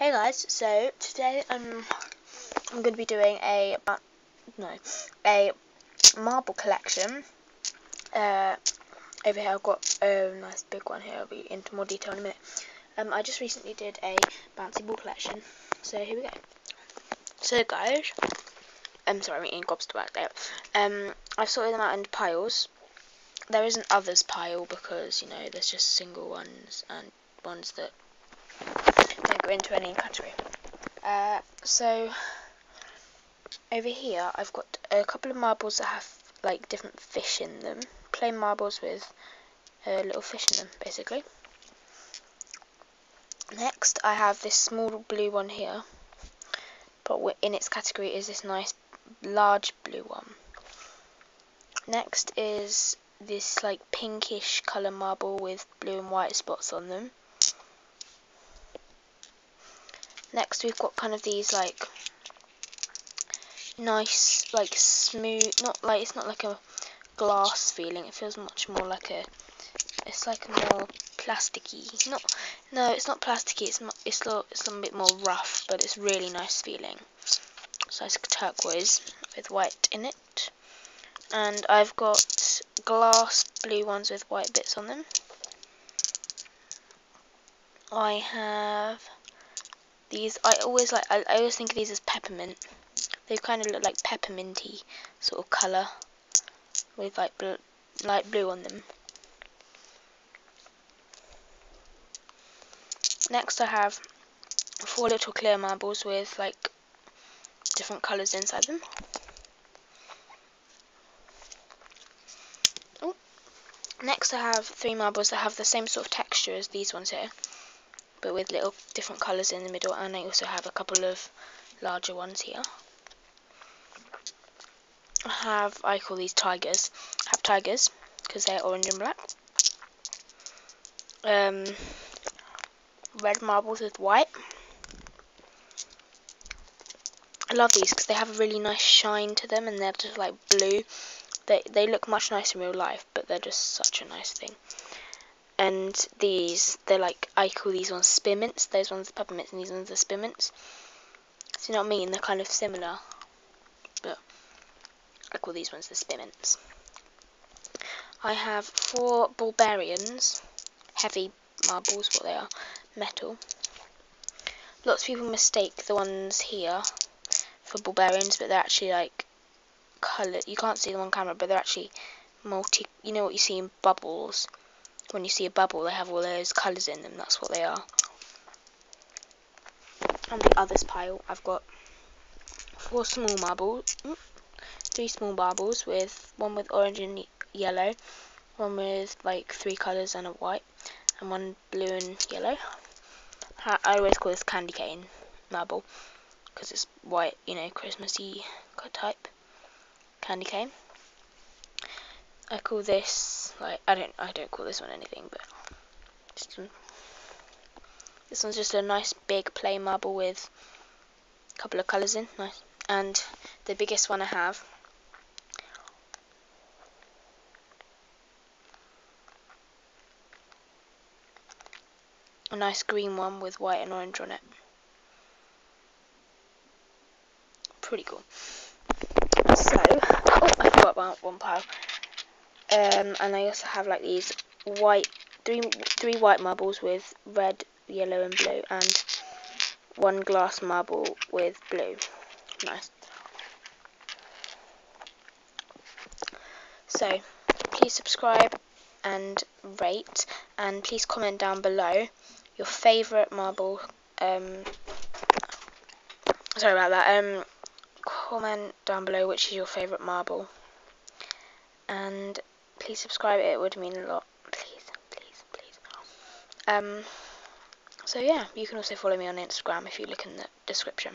Hey guys, so today I'm I'm going to be doing a uh, no a marble collection. Uh, over here I've got a nice big one here. I'll be into more detail in a minute. Um, I just recently did a bouncy ball collection, so here we go. So guys, I'm sorry I'm eating back there. Um, I've sorted them out into piles. There isn't others pile because you know there's just single ones and ones that go into any category. Uh, so over here I've got a couple of marbles that have like different fish in them. Plain marbles with a little fish in them basically. Next I have this small blue one here but in its category is this nice large blue one. Next is this like pinkish colour marble with blue and white spots on them. Next we've got kind of these like nice like smooth not like it's not like a glass feeling. It feels much more like a it's like a more plasticky not no it's not plasticky. It's it's a, it's a bit more rough but it's really nice feeling. So it's turquoise with white in it. And I've got glass blue ones with white bits on them. I have these, I always like, I, I always think of these as peppermint. They kind of look like pepperminty sort of colour with like bl light blue on them. Next I have four little clear marbles with like different colours inside them. Oh. Next I have three marbles that have the same sort of texture as these ones here but with little different colours in the middle and I also have a couple of larger ones here. I have, I call these tigers, I have tigers because they're orange and black. Um, red marbles with white. I love these because they have a really nice shine to them and they're just like blue. They, they look much nicer in real life but they're just such a nice thing and these they're like I call these ones spearmints those ones are peppermints and these ones are spearmints so you know what I mean? They're kind of similar but I call these ones the spearmints I have four ball bearings heavy marbles what they are metal. Lots of people mistake the ones here for ball bearings but they're actually like coloured you can't see them on camera but they're actually multi you know what you see in bubbles when you see a bubble, they have all those colours in them. That's what they are. On the others pile, I've got four small marbles, mm, three small marbles with one with orange and yellow, one with like three colours and a white, and one blue and yellow. I always call this candy cane marble because it's white, you know, Christmassy type candy cane. I call this like I don't I don't call this one anything, but just, this one's just a nice big plain marble with a couple of colours in, nice. And the biggest one I have a nice green one with white and orange on it. Pretty cool. So, oh, I forgot about one pile. Um, and I also have like these white, three, three white marbles with red, yellow and blue and one glass marble with blue. Nice. So, please subscribe and rate and please comment down below your favourite marble um, sorry about that um comment down below which is your favourite marble and please subscribe. It would mean a lot. Please, please, please. Um. So yeah, you can also follow me on Instagram if you look in the description.